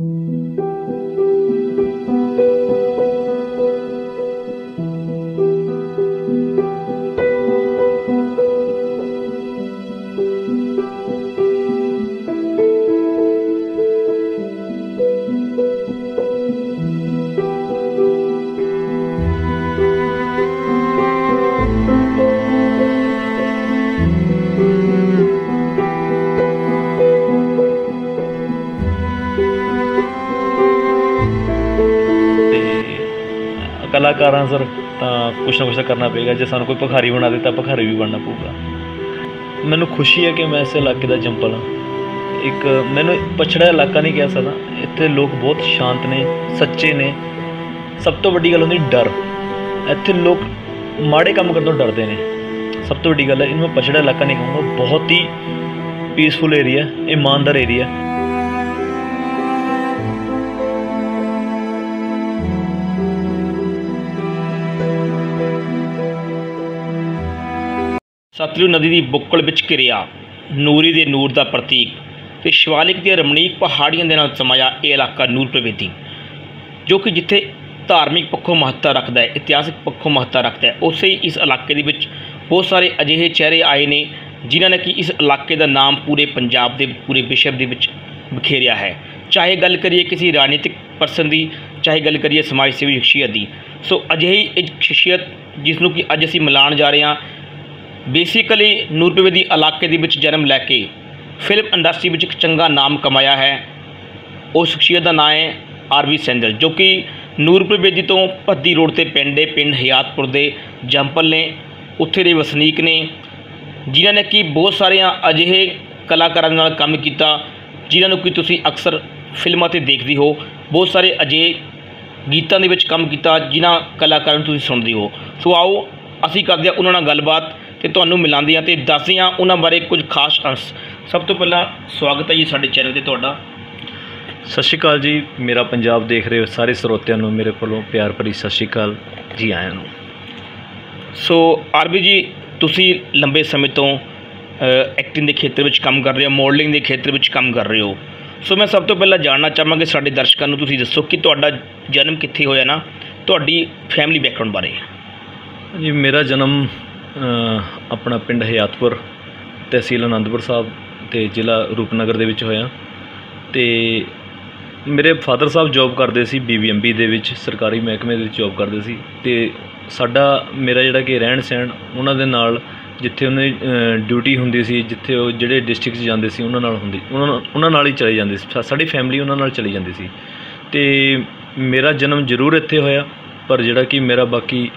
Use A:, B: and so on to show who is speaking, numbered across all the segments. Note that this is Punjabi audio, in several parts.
A: ਤੇ ਕਰਨਾ ਪਏਗਾ, ਜੇ ਸਾਨੂੰ ਕੋਈ ਭਿਖਾਰੀ ਬਣਾ ਦੇ ਤਾਂ ਭਿਖਾਰੀ ਵੀ ਬਣਨਾ ਪਊਗਾ। ਮੈਨੂੰ ਖੁਸ਼ੀ ਹੈ ਕਿ ਮੈਂ ਇਸ ਇਲਾਕੇ ਦਾ ਜੰਪਲ ਹਾਂ। ਇੱਕ ਮੈਨੂੰ ਪਛੜਾ ਇਲਾਕਾ ਨਹੀਂ ਕਹਿ ਸਕਦਾ। ਇੱਥੇ ਲੋਕ ਬਹੁਤ ਸ਼ਾਂਤ ਨੇ, ਸੱਚੇ ਨੇ। ਸਭ ਤੋਂ ਵੱਡੀ ਗੱਲ ਹੁੰਦੀ ਡਰ। ਇੱਥੇ ਲੋਕ ਮਾੜੇ ਕੰਮ ਕਰਨ ਤੋਂ ਡਰਦੇ ਨੇ। ਸਭ ਤੋਂ ਵੱਡੀ ਗੱਲ ਹੈ, ਇਹਨੂੰ ਮੈਂ ਪਛੜਾ ਇਲਾਕਾ ਨਹੀਂ ਕਹੂੰਗਾ। ਬਹੁਤ ਹੀ ਪੀਸਫੁਲ ਏਰੀਆ ਇਮਾਨਦਾਰ ਏਰੀਆ
B: ਸਤਲੁਜ ਨਦੀ ਦੀ ਬੁੱਕਲ ਵਿੱਚ ਘਿਰਿਆ, ਨੂਰੀ ਦੇ ਨੂਰ ਦਾ ਪ੍ਰਤੀਕ ਤੇ ਸ਼ਿਵਾਲਿਕ ਦੀਆਂ ਰਮਣੀਕ ਪਹਾੜੀਆਂ ਦੇ ਨਾਲ ਸਮਾਇਆ ਇਹ ਇਲਾਕਾ ਨੂਰ ਪ੍ਰਵੇਦੀ ਜੋ ਕਿ ਜਿੱਥੇ ਧਾਰਮਿਕ ਪੱਖੋਂ ਮਹੱਤਤਾ ਰੱਖਦਾ ਹੈ, ਇਤਿਹਾਸਕ ਪੱਖੋਂ ਮਹੱਤਤਾ ਰੱਖਦਾ ਹੈ। ਉਸੇ ਹੀ ਇਸ ਇਲਾਕੇ ਦੇ ਵਿੱਚ ਬਹੁਤ ਸਾਰੇ ਅਜਿਹੇ ਚਿਹਰੇ ਆਏ ਨੇ ਜਿਨ੍ਹਾਂ ਨੇ ਕਿ ਇਸ ਇਲਾਕੇ ਦਾ ਨਾਮ ਪੂਰੇ ਪੰਜਾਬ ਦੇ, ਪੂਰੇ ਵਿਸ਼ਵ ਦੇ ਵਿੱਚ ਬਖੇਰਿਆ ਹੈ। ਚਾਹੇ ਗੱਲ ਕਰੀਏ ਕਿਸੇ ਰਾਜਨੀਤਿਕ ਪਰਸਨ ਦੀ, ਚਾਹੇ ਗੱਲ ਕਰੀਏ ਸਮਾਜ ਸੇਵੀ ਸ਼ਖਸੀਅਤ ਦੀ, ਸੋ ਅਜਿਹੀ ਇੱਕ ਸ਼ਖਸੀਅਤ ਜਿਸ ਨੂੰ ਕਿ ਅੱਜ ਅਸੀਂ ਮਿਲਾਣ ਜਾ ਰਹੇ ਹਾਂ ਬੇਸਿਕਲੀ ਨੂਰਪੁਰ ਦੀ ਇਲਾਕੇ ਦੇ ਵਿੱਚ ਜਨਮ ਲੈ ਕੇ ਫਿਲਮ ਇੰਡਸਟਰੀ ਵਿੱਚ ਇੱਕ ਚੰਗਾ ਨਾਮ ਕਮਾਇਆ ਹੈ। ਉਹ ਸ਼ਖਸੀਅਤ ਦਾ ਨਾਮ ਹੈ ਆਰਵੀ ਸੈਂਦਲ ਜੋ ਕਿ ਨੂਰਪੁਰ ਬੇਦੀ ਤੋਂ ਭੱਦੀ ਰੋਡ ਤੇ ਪਿੰਡ ਦੇ ਪਿੰਡ ਹਯਾਤਪੁਰ ਦੇ ਜੰਪਲ ਨੇ। ਉੱਥੇ ਦੇ ਵਸਨੀਕ ਨੇ, ਜਿਨ੍ਹਾਂ ਨੇ ਕਿ ਬਹੁਤ ਸਾਰੀਆਂ ਅਜਿਹੇ ਕਲਾਕਾਰਾਂ ਦੇ ਨਾਲ ਕੰਮ ਕੀਤਾ, ਜਿਨ੍ਹਾਂ ਨੂੰ ਕਿ ਤੁਸੀਂ ਅਕਸਰ ਫਿਲਮਾਂ ਤੇ ਦੇਖਦੇ ਹੋ। ਬਹੁਤ ਸਾਰੇ ਅਜਿਹੇ ਗੀਤਾਂ ਦੇ ਵਿੱਚ ਕੰਮ ਕੀਤਾ, ਜਿਨ੍ਹਾਂ ਕਲਾਕਾਰਾਂ ਨੂੰ ਤੁਸੀਂ ਸੁਣਦੇ ਹੋ। ਸੋ ਆਓ, ਅਸੀਂ ਕਰਦੇ ਹਾਂ ਉਹਨਾਂ ਨਾਲ ਗੱਲਬਾਤ। ਤੇ ਤੁਹਾਨੂੰ ਮਿਲਾਉਂਦੇ ਹਾਂ ਤੇ ਦੱਸਦੇ ਹਾਂ ਉਹਨਾਂ ਬਾਰੇ ਕੁਝ ਖਾਸ ਅੰਸ਼। ਸਭ ਤੋਂ ਪਹਿਲਾਂ ਸਵਾਗਤ ਹੈ ਜੀ ਸਾਡੇ ਚੈਨਲ ਤੇ ਤੁਹਾਡਾ।
A: ਸਤਿ ਸ਼੍ਰੀ ਅਕਾਲ ਜੀ। ਮੇਰਾ ਪੰਜਾਬ ਦੇਖ ਰਹੇ ਹੋ ਸਾਰੇ ਸਰੋਤਿਆਂ ਨੂੰ ਮੇਰੇ ਵੱਲੋਂ ਪਿਆਰ ਭਰੀ ਸਤਿ ਸ਼੍ਰੀ ਅਕਾਲ ਜੀ ਆਇਆਂ ਨੂੰ।
B: ਸੋ ਆਰਬੀ ਜੀ ਤੁਸੀਂ ਲੰਬੇ ਸਮੇਂ ਤੋਂ ਐਕਟਿੰਗ ਦੇ ਖੇਤਰ ਵਿੱਚ ਕੰਮ ਕਰ ਰਹੇ ਹੋ ਮਾਡਲਿੰਗ ਦੇ ਖੇਤਰ ਵਿੱਚ ਕੰਮ ਕਰ ਰਹੇ ਹੋ। ਸੋ ਮੈਂ ਸਭ ਤੋਂ ਪਹਿਲਾਂ ਜਾਣਨਾ ਚਾਹਾਂਗਾ ਸਾਡੇ ਦਰਸ਼ਕਾਂ ਨੂੰ ਤੁਸੀਂ ਦੱਸੋ ਕਿ ਤੁਹਾਡਾ ਜਨਮ ਕਿੱਥੇ ਹੋਇਆ ਨਾ ਤੁਹਾਡੀ ਫੈਮਿਲੀ ਬੈਕਗ੍ਰਾਉਂਡ ਬਾਰੇ।
A: ਜੀ ਮੇਰਾ ਜਨਮ ਆਪਣਾ ਪਿੰਡ ਹਯਾਤਪੁਰ ਤਹਿਸੀਲ ਅਨੰਦਪੁਰ ਸਾਹਿਬ ਅਤੇ ਜ਼ਿਲ੍ਹਾ ਰੂਪਨਗਰ ਦੇ ਵਿੱਚ ਹੋਇਆ। ਅਤੇ ਮੇਰੇ ਫਾਦਰ ਸਾਹਿਬ ਜੌਬ ਕਰਦੇ ਸੀ ਬੀਬੀਐਮਬੀ ਦੇ ਵਿੱਚ, ਸਰਕਾਰੀ ਮਹਿਕਮੇ ਦੇ ਵਿੱਚ ਜੌਬ ਕਰਦੇ ਸੀ। ਤੇ ਸਾਡਾ, ਮੇਰਾ ਜਿਹੜਾ ਕਿ ਰਹਿਣ ਸਹਿਣ, ਉਹਨਾਂ ਦੇ ਨਾਲ ਜਿੱਥੇ ਉਹਨੇ ਡਿਊਟੀ ਹੁੰਦੀ ਸੀ, ਜਿੱਥੇ ਉਹ ਜਿਹੜੇ ਡਿਸਟ੍ਰਿਕਟ 'ਚ ਜਾਂਦੇ ਸੀ, ਉਹਨਾਂ ਨਾਲ ਹੁੰਦੀ, ਉਹਨਾਂ ਉਹਨਾਂ ਨਾਲ ਹੀ ਚਲੇ ਜਾਂਦੇ ਸੀ। ਸਾ- ਸਾਡੀ ਫੈਮਿਲੀ ਉਹਨਾਂ ਨਾਲ ਚਲੀ ਜਾਂਦੀ ਸੀ। ਤੇ ਮੇਰਾ ਜਨਮ ਜ਼ਰੂਰ ਇੱਥੇ ਹੋਇਆ, ਪਰ ਜਿਹੜਾ ਕਿ ਮੇਰਾ ਬਾਕੀ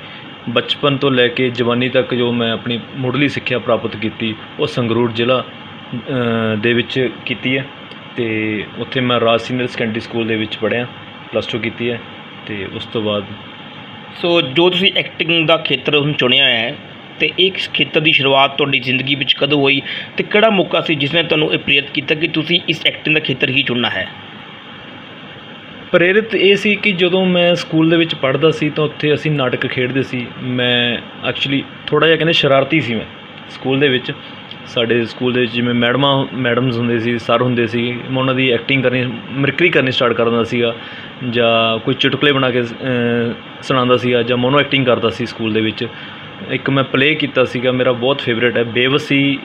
A: ਬਚਪਨ ਤੋਂ ਲੈ ਕੇ ਜਵਾਨੀ ਤੱਕ ਜੋ ਮੈਂ ਆਪਣੀ ਮੁੱਢਲੀ ਸਿੱਖਿਆ ਪ੍ਰਾਪਤ ਕੀਤੀ, ਉਹ ਸੰਗਰੂਰ ਜ਼ਿਲ੍ਹਾ ਦੇ ਵਿੱਚ ਕੀਤੀ ਹੈ ਅਤੇ ਉੱਥੇ ਮੈਂ ਰਾਜ ਸੀਨੀਅਰ ਸੈਕੰਡਰੀ ਸਕੂਲ ਦੇ ਵਿੱਚ ਪੜ੍ਹਿਆ ਪਲੱਸ ਟੂ ਕੀਤੀ ਹੈ ਅਤੇ ਉਸ ਤੋਂ ਬਾਅਦ
B: ਸੋ ਜੋ ਤੁਸੀਂ ਐਕਟਿੰਗ ਦਾ ਖੇਤਰ ਹੁਣ ਚੁਣਿਆ ਹੈ ਤੇ ਇਸ ਖੇਤਰ ਦੀ ਸ਼ੁਰੂਆਤ ਤੁਹਾਡੀ ਜ਼ਿੰਦਗੀ ਵਿੱਚ ਕਦੋਂ ਹੋਈ ਤੇ ਕਿਹੜਾ ਮੌਕਾ ਸੀ ਜਿਸ ਨੇ ਤੁਹਾਨੂੰ ਇਹ ਪ੍ਰੇਰਿਤ ਕੀਤਾ ਕਿ ਤੁਸੀਂ ਇਸ ਐਕਟਿੰਗ ਦਾ ਖੇਤਰ ਹੀ ਚੁਣਨਾ ਹੈ?
A: ਪ੍ਰੇਰਿਤ ਇਹ ਸੀ ਕਿ ਜਦੋਂ ਮੈਂ ਸਕੂਲ ਦੇ ਵਿੱਚ ਪੜ੍ਹਦਾ ਸੀ ਤਾਂ ਉੱਥੇ ਅਸੀਂ ਨਾਟਕ ਖੇਡਦੇ ਸੀ। ਮੈਂ ਐਕਚੁਅਲੀ ਥੋੜਾ ਜਿਹਾ ਕਹਿੰਦੇ ਸ਼ਰਾਰਤੀ ਸੀ ਮੈਂ ਸਕੂਲ ਦੇ ਵਿੱਚ। ਸਾਡੇ ਸਕੂਲ ਦੇ ਵਿੱਚ ਜਿਵੇਂ ਮੈਡਮਾਂ ਮੈਡਮਸ ਹੁੰਦੇ ਸੀ, ਸਰ ਹੁੰਦੇ ਸੀ, ਮੈਂ ਉਹਨਾਂ ਦੀ ਐਕਟਿੰਗ ਕਰਨੀ ਮਿਮਿਕਰੀ ਕਰਨੀ ਸਟਾਰਟ ਕਰ ਦਿੰਦਾ ਸੀਗਾ ਜਾਂ ਕੋਈ ਚੁਟਕਲੇ ਬਣਾ ਕੇ ਸੁਣਾਉਂਦਾ ਸੀਗਾ ਜਾਂ ਮੋਨੋ ਐਕਟਿੰਗ ਕਰਦਾ ਸੀ ਸਕੂਲ ਦੇ ਵਿੱਚ। ਇੱਕ ਮੈਂ ਪਲੇ ਕੀਤਾ ਸੀਗਾ, ਮੇਰਾ ਬਹੁਤ ਫੇਵਰੇਟ ਹੈ। ਬੇਵਸੀ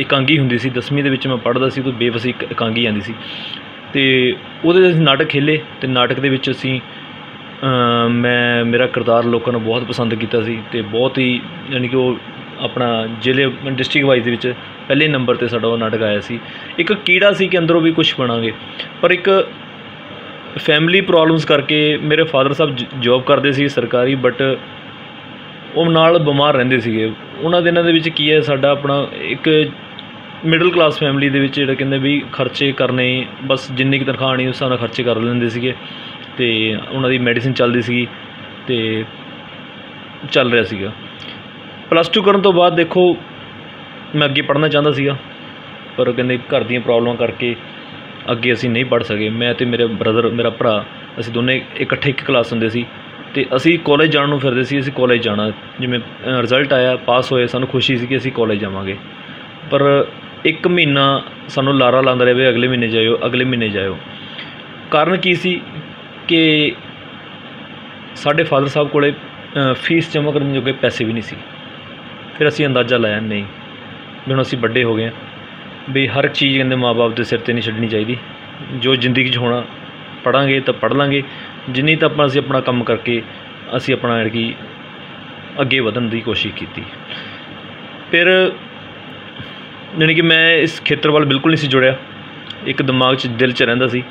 A: ਇਕਾਂਗੀ ਹੁੰਦੀ ਸੀ। 10ਵੀਂ ਦੇ ਵਿੱਚ ਮੈਂ ਪੜ੍ਹਦਾ ਸੀ ਤਾਂ ਬੇਵਸੀ ਇਕਾਂਗੀ ਆਉਂਦੀ ਸੀ। ਅਤੇ ਉਹਦੇ 'ਚ ਅਸੀਂ ਨਾਟਕ ਖੇਲੇ ਅਤੇ ਨਾਟਕ ਦੇ ਵਿੱਚ ਅਸੀਂ ਮੈਂ, ਮੇਰਾ ਕਿਰਦਾਰ ਲੋਕਾਂ ਨੂੰ ਬਹੁਤ ਪਸੰਦ ਕੀਤਾ ਸੀ ਅਤੇ ਬਹੁਤ ਹੀ ਯਾਨੀ ਕਿ ਉਹ ਆਪਣਾ ਜ਼ਿਲ੍ਹੇ, ਡਿਸਟ੍ਰਿਕਟ ਵਾਈਜ਼ ਦੇ ਵਿੱਚ ਪਹਿਲੇ ਨੰਬਰ ਤੇ ਸਾਡਾ ਉਹ ਨਾਟਕ ਆਇਆ ਸੀ। ਇੱਕ ਕੀੜਾ ਸੀ ਕਿ ਅੰਦਰੋਂ ਵੀ ਕੁਝ ਬਣਾਂਗੇ, ਪਰ ਇੱਕ ਫੈਮਿਲੀ ਪ੍ਰੋਬਲਮਸ ਕਰਕੇ ਮੇਰੇ ਫਾਦਰ ਸਾਹਿਬ ਜੌਬ ਕਰਦੇ ਸੀ ਸਰਕਾਰੀ ਬਟ ਉਹ ਨਾਲ ਬਿਮਾਰ ਰਹਿੰਦੇ ਸੀਗੇ। ਉਹਨਾਂ ਦਿਨਾਂ ਦੇ ਵਿੱਚ ਕੀ ਹੈ, ਸਾਡਾ ਆਪਣਾ ਇੱਕ ਮਿਡਲ ਕਲਾਸ ਫੈਮਿਲੀ ਦੇ ਵਿੱਚ ਜਿਹੜਾ ਕਹਿੰਦੇ ਵੀ ਖਰਚੇ ਕਰਨੇ, ਬਸ ਜਿੰਨੀ ਕੁ ਤਨਖਾਹ ਆਣੀ ਉਸ ਹਿਸਾਬ ਨਾਲ ਖਰਚੇ ਕਰ ਲੈਂਦੇ ਸੀਗੇ ਤੇ ਉਹਨਾਂ ਦੀ ਮੈਡੀਸਿਨ ਚੱਲਦੀ ਸੀਗੀ ਤੇ ਚੱਲ ਰਿਹਾ ਸੀਗਾ। ਪਲੱਸ 2 ਕਰਨ ਤੋਂ ਬਾਅਦ ਦੇਖੋ, ਮੈਂ ਅੱਗੇ ਪੜ੍ਹਨਾ ਚਾਹੁੰਦਾ ਸੀਗਾ, ਪਰ ਕਹਿੰਦੇ ਘਰ ਦੀਆਂ ਪ੍ਰੋਬਲਮਾਂ ਕਰਕੇ ਅੱਗੇ ਅਸੀਂ ਨਹੀਂ ਪੜ੍ਹ ਸਕੇ। ਮੈਂ ਤੇ ਮੇਰੇ ਬ੍ਰਦਰ ਮੇਰਾ ਭਰਾ, ਅਸੀਂ ਦੋਨੇ ਇਕੱਠੇ ਇੱਕ ਕਲਾਸ ਹੁੰਦੇ ਸੀ ਤੇ ਅਸੀਂ ਕਾਲਜ ਜਾਣ ਨੂੰ ਫਿਰਦੇ ਸੀ, ਅਸੀਂ ਕਾਲਜ ਜਾਣਾ। ਜਿਵੇਂ ਰਿਜ਼ਲਟ ਆਇਆ ਪਾਸ ਹੋਏ, ਸਾਨੂੰ ਖੁਸ਼ੀ ਸੀ ਕਿ ਅਸੀਂ ਕਾਲਜ ਜਾਵਾਂਗੇ। ਪਰ ਇੱਕ ਮਹੀਨਾ ਸਾਨੂੰ ਲਾਰਾ ਲਾਉਂਦਾ ਰਿਹਾ ਵੀ ਅਗਲੇ ਮਹੀਨੇ ਜਾਇਓ, ਅਗਲੇ ਮਹੀਨੇ ਜਾਇਓ। ਕਾਰਨ ਕੀ ਸੀ ਕਿ ਸਾਡੇ ਫਾਦਰ ਸਾਹਿਬ ਕੋਲੇ ਫੀਸ ਜਮ੍ਹਾਂ ਕਰਨ ਜੋਗੇ ਪੈਸੇ ਵੀ ਨਹੀਂ ਸੀ। ਫਿਰ ਅਸੀਂ ਅੰਦਾਜ਼ਾ ਲਾਇਆ, ਨਹੀਂ, ਵੀ ਹੁਣ ਅਸੀਂ ਵੱਡੇ ਹੋ ਗਏ ਹਾਂ, ਵੀ ਹਰ ਚੀਜ਼ ਕਹਿੰਦੇ ਮਾਪੇ ਦੇ ਸਿਰ ਤੇ ਨਹੀਂ ਛੱਡਣੀ ਚਾਹੀਦੀ। ਜੋ ਜ਼ਿੰਦਗੀ 'ਚ ਹੋਣਾ ਪੜਾਂਗੇ ਤਾਂ ਪੜ੍ਹ ਲਾਂਗੇ, ਜਿੰਨੀ ਤਾਂ ਆਪਾਂ ਅਸੀਂ ਆਪਣਾ ਕੰਮ ਕਰਕੇ ਅਸੀਂ ਆਪਣਾ ਜਿਹੜੀ ਕਿ ਅੱਗੇ ਵਧਣ ਦੀ ਕੋਸ਼ਿਸ਼ ਕੀਤੀ। ਫਿਰ ਜਾਣੀ ਕਿ ਮੈਂ ਇਸ ਖੇਤਰ ਵੱਲ ਬਿਲਕੁਲ ਨਹੀਂ ਸੀ ਜੁੜਿਆ। ਇੱਕ ਦਿਮਾਗ 'ਚ ਦਿਲ 'ਚ ਰਹਿੰਦਾ ਸੀ।